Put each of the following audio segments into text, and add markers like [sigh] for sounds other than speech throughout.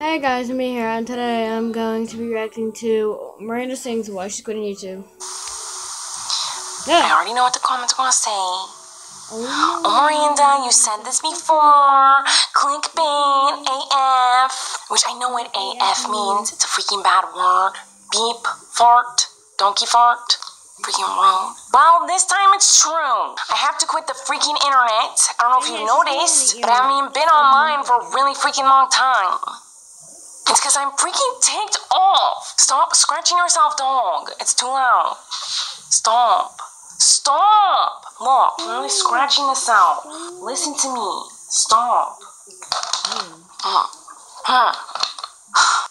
Hey guys, me here, and today I'm going to be reacting to Miranda Sings Why She's Quitting YouTube. Yeah. I already know what the comments are gonna say. Oh, oh Miranda, you said this before. Clickbait, AF. Which I know what AF means. It's a freaking bad word. Beep, fart, donkey fart. Freaking wrong. Well, this time it's true. I have to quit the freaking internet. I don't know if you noticed, but I haven't even been online for a really freaking long time. Because I'm freaking ticked off. Stop scratching yourself, dog. It's too loud. Stop. Stop. Look, I'm really scratching this out. Listen to me. Stop. Uh, [sighs] huh.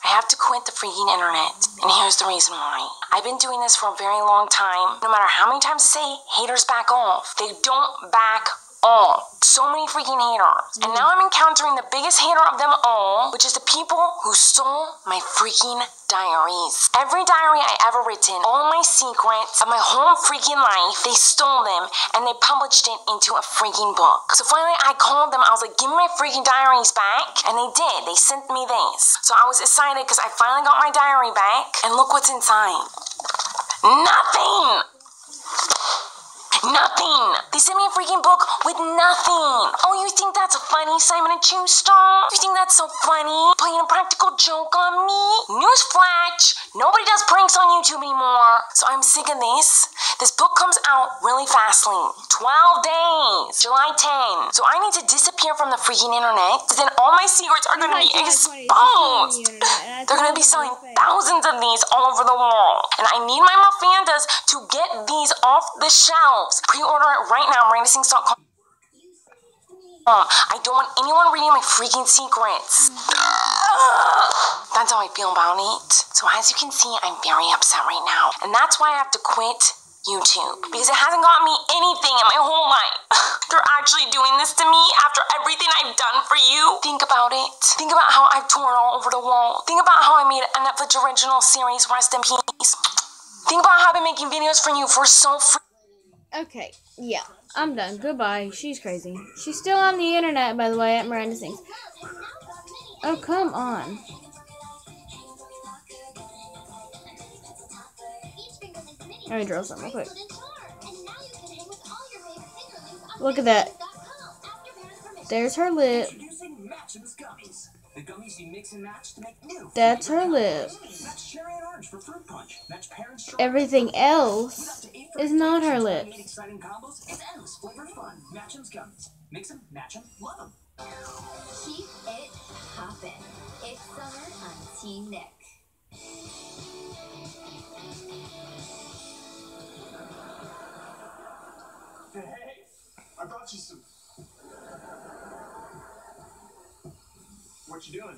I have to quit the freaking internet, and here's the reason why. I've been doing this for a very long time. No matter how many times I say haters back off, they don't back. So many freaking haters. And now I'm encountering the biggest hater of them all, which is the people who stole my freaking diaries. Every diary I ever written, all my secrets of my whole freaking life, they stole them and they published it into a freaking book. So finally I called them, I was like, give me my freaking diaries back. And they did. They sent me this. So I was excited because I finally got my diary back. And look what's inside. Nothing! Nothing. They sent me a freaking book with nothing. Oh, you think that's funny, Simon and Schuster? You think that's so funny? Playing a practical joke on me? Newsflash! Nobody does pranks on YouTube anymore. So I'm sick of this. This book comes out really fastly. 12 days. July 10. So I need to disappear from the freaking internet. because Then all my secrets are going to be exposed. They're going to be selling thousands of these all over the world. And I need my Mirfandas to get these off the shelves. Pre-order it right now, MirandaSings.com. Uh, I don't want anyone reading my freaking secrets. [sighs] That's how I feel about it. So as you can see, I'm very upset right now. And that's why I have to quit YouTube. Because it hasn't gotten me anything in my whole life. [laughs] They're actually doing this to me after everything I've done for you. Think about it. Think about how I've torn all over the wall. Think about how I made a Netflix original series, Rest in Peace. Think about how I've been making videos for you for so free. Okay, yeah, I'm done. Goodbye. She's crazy. She's still on the internet, by the way, at Miranda Sings. Oh, come on. Let me draw something real quick. Look at that. There's her lip. That's her lips. Everything else is not her lips. Mix them, match. Keep it poppin'. It's summer on Team What you doing?